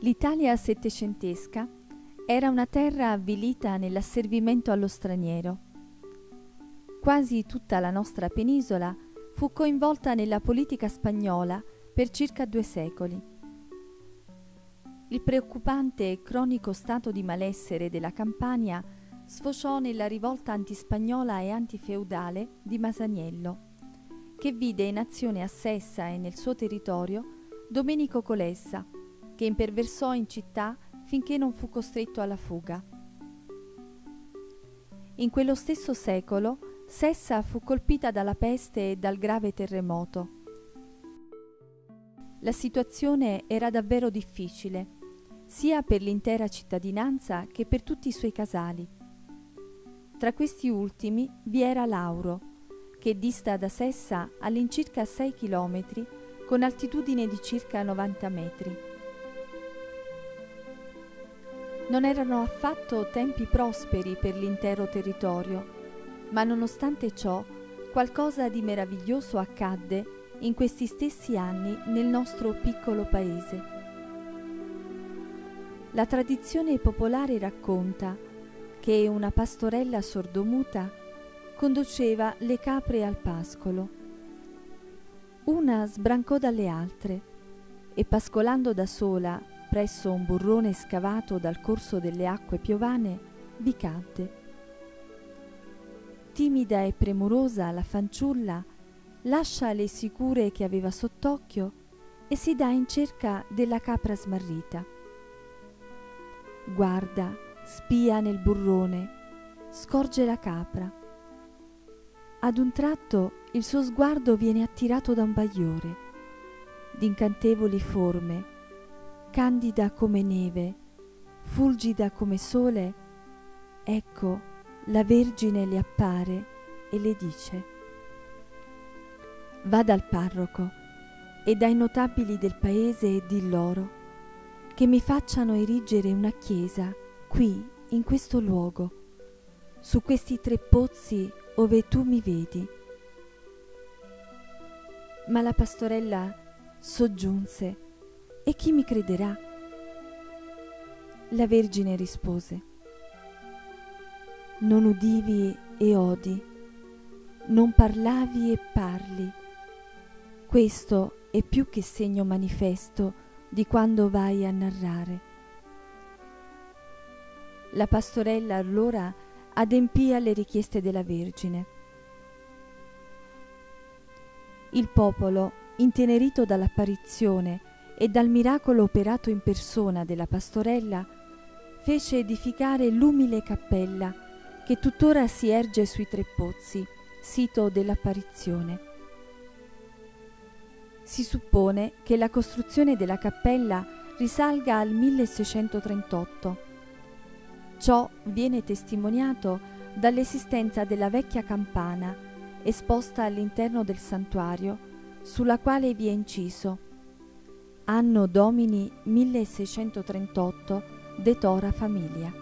L'Italia settecentesca era una terra avvilita nell'asservimento allo straniero. Quasi tutta la nostra penisola fu coinvolta nella politica spagnola per circa due secoli. Il preoccupante e cronico stato di malessere della Campania sfociò nella rivolta antispagnola e antifeudale di Masaniello, che vide in azione a Sessa e nel suo territorio Domenico Colessa, che imperversò in città finché non fu costretto alla fuga. In quello stesso secolo Sessa fu colpita dalla peste e dal grave terremoto. La situazione era davvero difficile, sia per l'intera cittadinanza che per tutti i suoi casali. Tra questi ultimi vi era Lauro, che dista da Sessa all'incirca 6 chilometri con altitudine di circa 90 metri. Non erano affatto tempi prosperi per l'intero territorio, ma nonostante ciò qualcosa di meraviglioso accadde in questi stessi anni nel nostro piccolo paese. La tradizione popolare racconta che una pastorella sordomuta conduceva le capre al pascolo. Una sbrancò dalle altre e pascolando da sola presso un burrone scavato dal corso delle acque piovane vi cadde. Timida e premurosa la fanciulla lascia le sicure che aveva sott'occhio e si dà in cerca della capra smarrita. Guarda, spia nel burrone, scorge la capra. Ad un tratto il suo sguardo viene attirato da un bagliore, d'incantevoli forme, candida come neve, fulgida come sole. Ecco, la Vergine le appare e le dice Va dal parroco e dai notabili del paese e di loro che mi facciano erigere una chiesa qui, in questo luogo, su questi tre pozzi ove tu mi vedi. Ma la pastorella soggiunse, e chi mi crederà? La Vergine rispose, non udivi e odi, non parlavi e parli. Questo è più che segno manifesto di quando vai a narrare. La pastorella allora adempì alle richieste della Vergine. Il popolo, intenerito dall'apparizione e dal miracolo operato in persona della pastorella, fece edificare l'umile cappella che tuttora si erge sui Tre Pozzi, sito dell'apparizione. Si suppone che la costruzione della cappella risalga al 1638. Ciò viene testimoniato dall'esistenza della vecchia campana esposta all'interno del santuario, sulla quale vi è inciso Anno Domini 1638 de Tora Familia.